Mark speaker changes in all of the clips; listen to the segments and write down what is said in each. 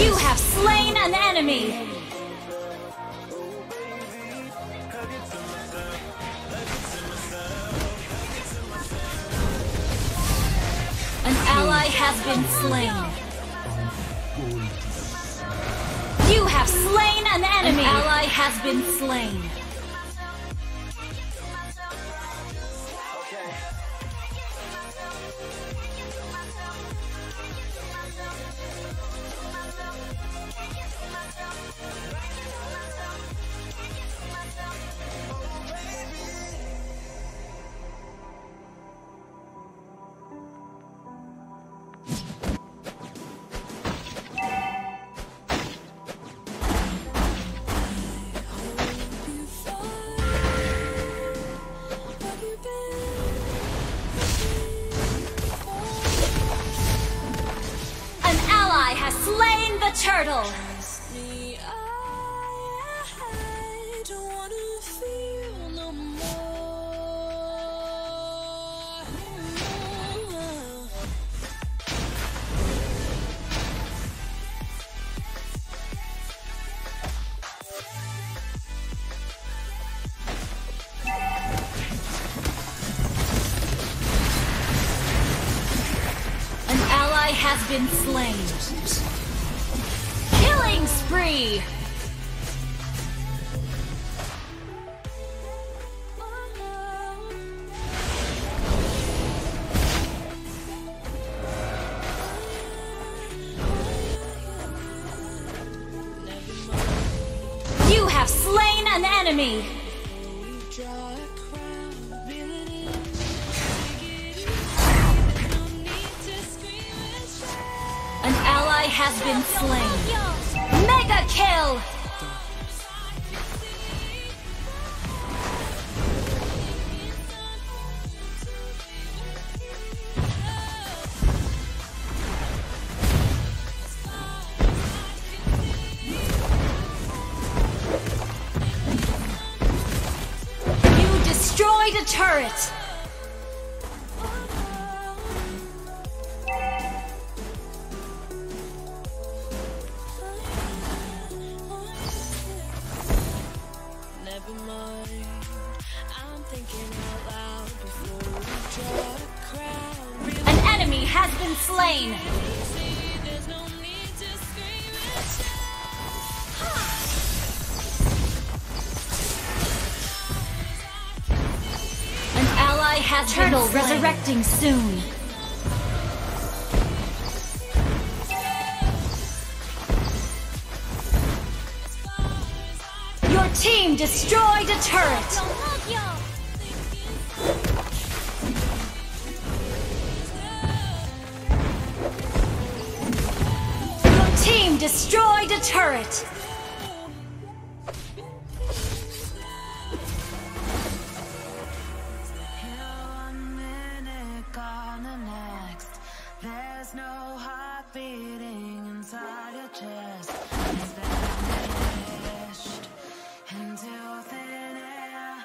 Speaker 1: You
Speaker 2: have slain an enemy. An ally has been slain. You have slain an enemy. An ally has been slain. Slain the. An ally has been slain. Killing. You have slain an enemy. An ally has been slain. Kill! You destroyed a turret!
Speaker 1: Has Turtle resurrecting soon. Your team destroyed a turret. Your team destroyed a turret! There's no heart beating inside your chest. Until thin air,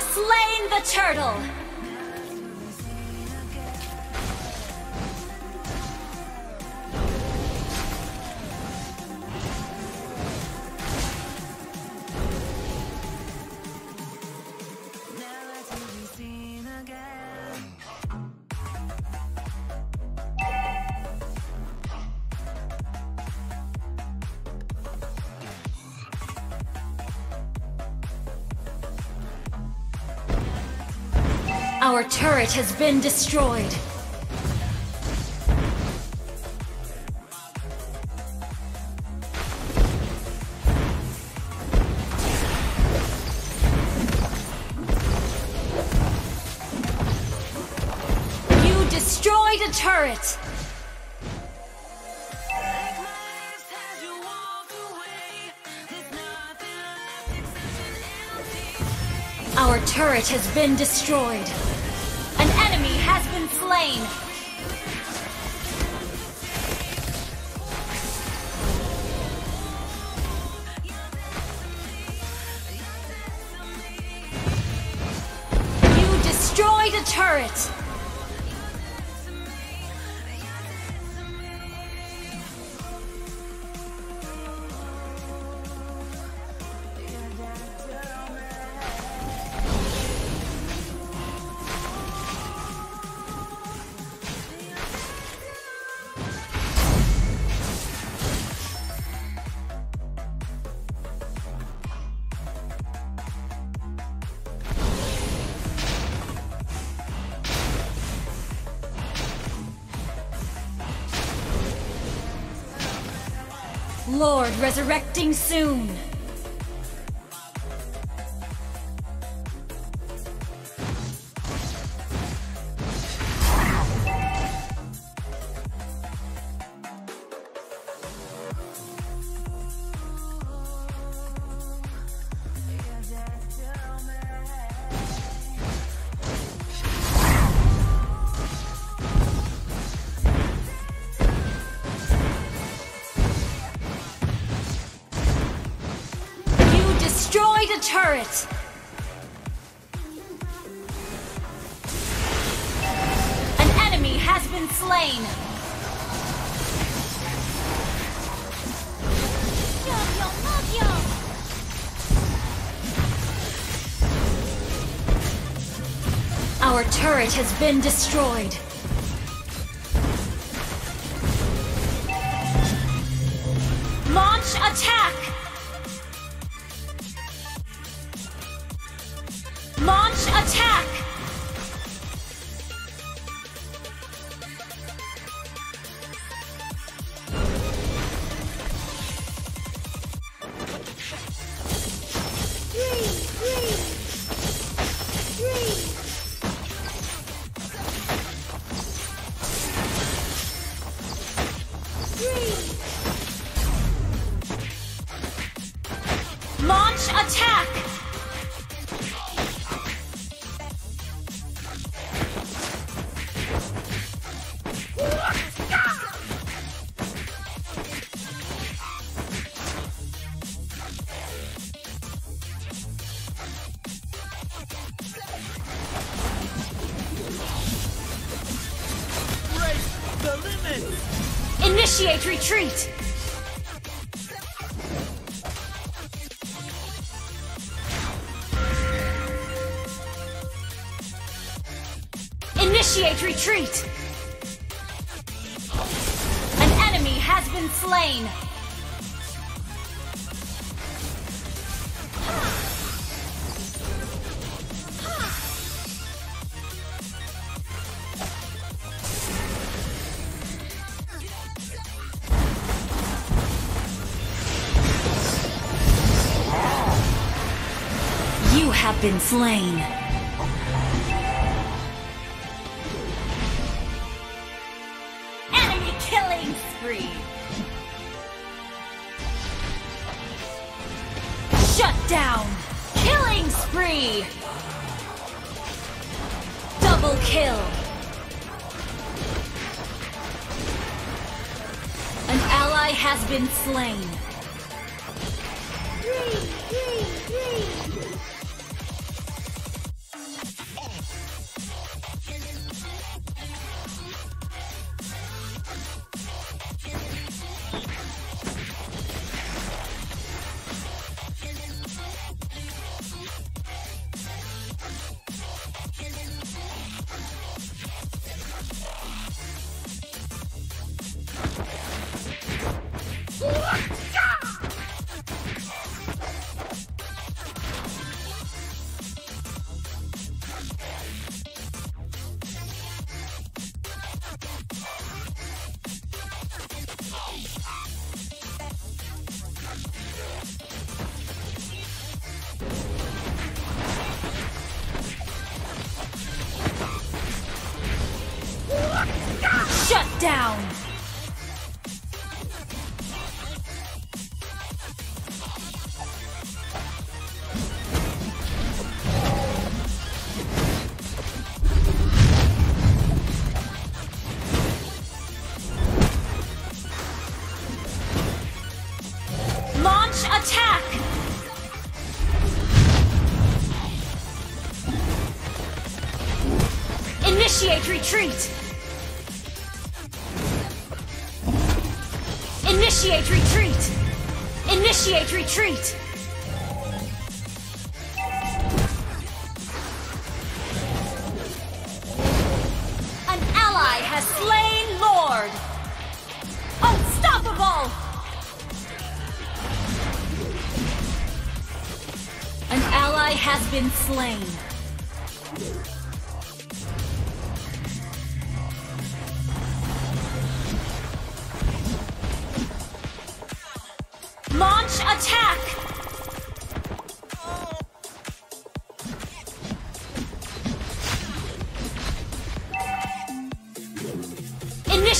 Speaker 1: slain the turtle! Our turret has been destroyed. You destroyed a turret! Our turret has been destroyed been slain. Lord resurrecting soon. Destroyed a turret! An enemy has been slain! Our turret has been destroyed. Launch attack! Launch attack! Launch attack! Initiate retreat! Initiate retreat! An enemy has been slain! Have been slain. Enemy killing spree. Shut down. Killing spree. Double kill. An ally has been slain. Shut down! Launch attack! Initiate retreat! Initiate retreat! Initiate retreat! An ally has slain Lord! Unstoppable! An ally has been slain.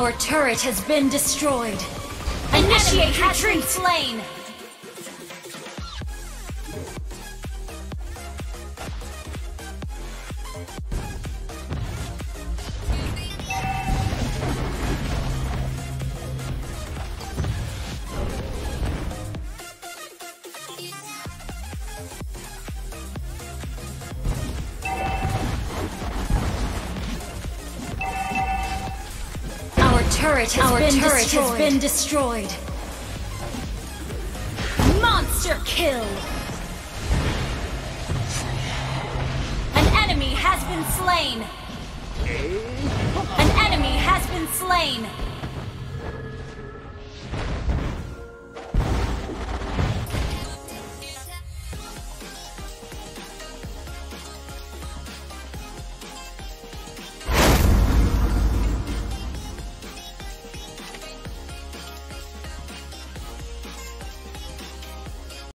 Speaker 1: Our turret has been destroyed. Initiate retreat! Slain. Turret has,
Speaker 3: Our
Speaker 1: been,
Speaker 3: turret
Speaker 1: destroyed.
Speaker 3: has
Speaker 1: been destroyed. Monster kill. An enemy has been slain. An enemy has been slain.